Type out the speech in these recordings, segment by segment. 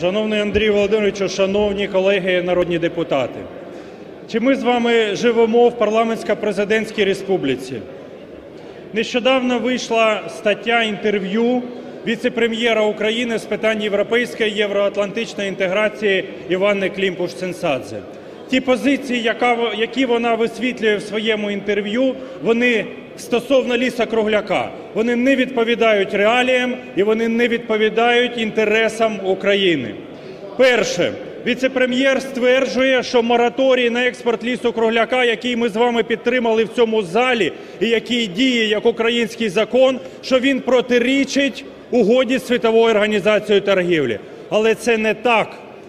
Шановний Андрій Володимирович, шановні колеги народні депутати! Чи ми з вами живемо в парламентсько-президентській республіці? Нещодавно вийшла стаття інтерв'ю віце-прем'єра України з питань європейської євроатлантичної інтеграції Іванни Климпуш-Цинцадзе. Ті позиції, які вона висвітлює в своєму інтерв'ю, вони стосовно лісу-кругляка, вони не відповідають реаліям і вони не відповідають інтересам України. Перше. Віце-прем'єр стверджує, що мораторій на експорт лісу-кругляка, який ми з вами підтримали в цьому залі і який діє як український закон, що він протирічить Угоді з Світовою організацією торгівлі. Але це не так.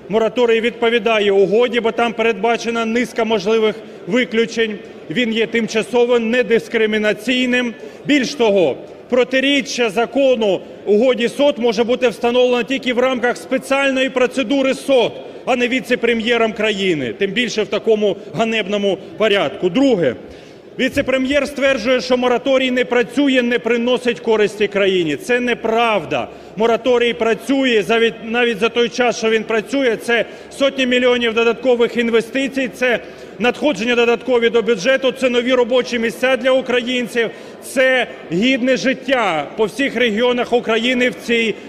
Мораторій відповідає угоді, бо там передбачена низка можливих виключень, він є тимчасовим, недискримінаційним. Більш того, протиріччя закону Угоді СОТ може бути встановлено тільки в рамках спеціальної процедури СОТ, а не віце-прем'єром країни, тим більше в такому ганебному порядку. Друге. Віце-прем'єр стверджує, що мораторій не працює, не приносить користі країні. Це неправда. Мораторій працює, навіть за той час, що він працює, це сотні мільйонів додаткових інвестицій, це надходження додаткові до бюджету, це нові робочі місця для українців, це гідне життя по всіх регіонах України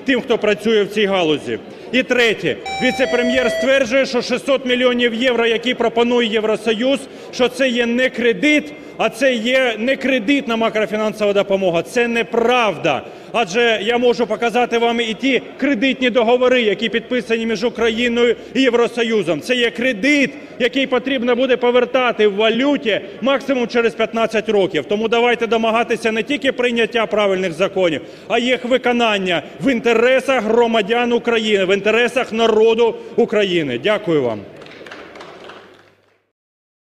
тим, хто працює в цій галузі. І третє. Віце-прем'єр стверджує, що 600 мільйонів євро, які пропонує Євросоюз, що це є не кредит, а це є не кредитна макрофінансова допомога. Це неправда. Адже я можу показати вам і ті кредитні договори, які підписані між Україною і Євросоюзом. Це є кредит, який потрібно буде повертати в валюті максимум через 15 років. Тому давайте домагатися не тільки прийняття правильних законів, а їх виконання в інтересах громадян України, в інтересах народу України. Дякую вам.